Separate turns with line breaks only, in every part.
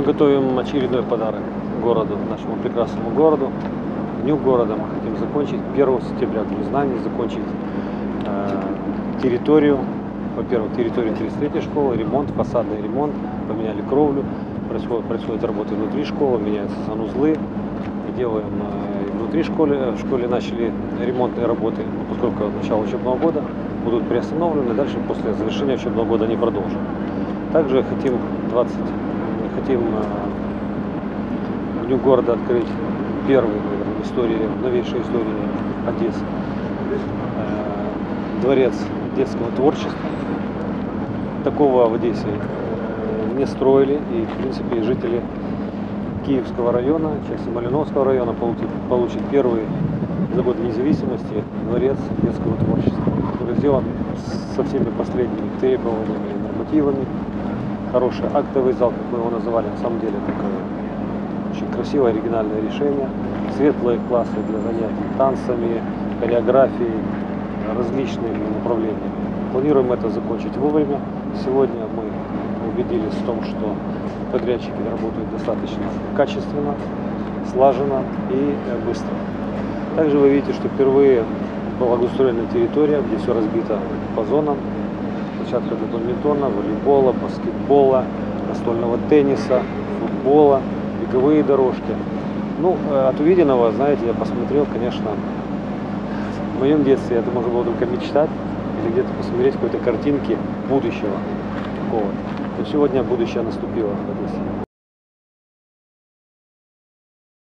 Мы готовим очередной подарок городу, нашему прекрасному городу. Дню города мы хотим закончить 1 сентября День знаний, закончить э, территорию. Во-первых, территорию 33 школы, ремонт, фасадный ремонт, поменяли кровлю, происходят, происходят работы внутри школы, меняются санузлы. Делаем э, внутри школы, в школе начали ремонтные работы, ну, поскольку начало учебного года будут приостановлены, дальше после завершения учебного года они продолжат. Также хотим 20, хотим э, Дню города открыть первый, наверное, в истории, в новейшей истории Одессы э, дворец детского творчества. Такого в Одессе э, не строили, и, в принципе, жители Киевского района, части Малиновского района получат, получат первый за год независимости дворец детского творчества, который сделан со всеми последними требованиями и нормативами. Хороший актовый зал, как мы его называли, на самом деле такое очень красивое оригинальное решение. Светлые классы для занятий танцами, хореографией, различными направлениями. Планируем это закончить вовремя. Сегодня мы убедились в том, что подрядчики работают достаточно качественно, слаженно и э, быстро. Также вы видите, что впервые благоустроена территория, где все разбито по зонам. Площадка для бадминтона, волейбола, баскетбола, настольного тенниса, футбола, беговые дорожки. Ну, э, от увиденного, знаете, я посмотрел, конечно, в моем детстве это можно было только мечтать или где-то посмотреть какой-то картинки будущего такого. Но сегодня будущее наступило.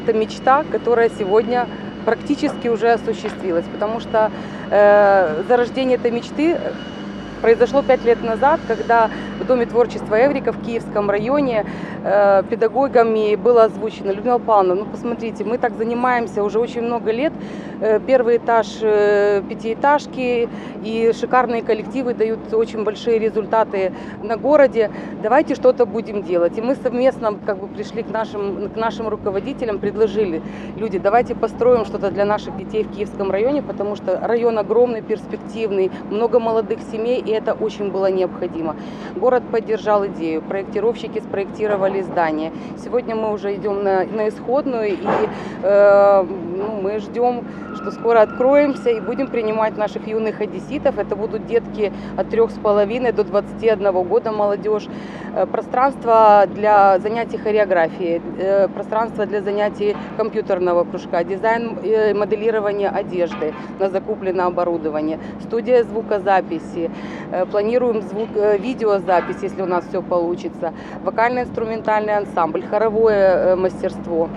Это мечта, которая сегодня практически уже осуществилась, потому что э, зарождение этой мечты произошло пять лет назад, когда Доме творчества Эврика в Киевском районе э, педагогами было озвучено, Людмила Павловна, ну посмотрите, мы так занимаемся уже очень много лет, э, первый этаж э, пятиэтажки и шикарные коллективы дают очень большие результаты на городе, давайте что-то будем делать. И мы совместно как бы пришли к нашим, к нашим руководителям, предложили, люди, давайте построим что-то для наших детей в Киевском районе, потому что район огромный, перспективный, много молодых семей, и это очень было необходимо. Город поддержал идею, проектировщики спроектировали здание. Сегодня мы уже идем на, на исходную, и э, ну, мы ждем, что скоро откроемся и будем принимать наших юных одесситов. Это будут детки от 3,5 до 21 года, молодежь. Э, Пространство для занятий хореографией, э, пространство для занятий компьютерного кружка, дизайн и моделирование одежды на закупленное оборудование, студия звукозаписи, Э, планируем звук, э, видеозапись, если у нас все получится, вокально-инструментальный ансамбль, хоровое э, мастерство.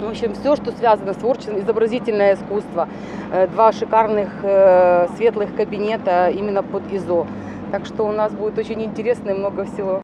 В общем, все, что связано с творчеством, изобразительное искусство. Э, Два шикарных э, светлых кабинета именно под ИЗО. Так что у нас будет очень интересно и много всего.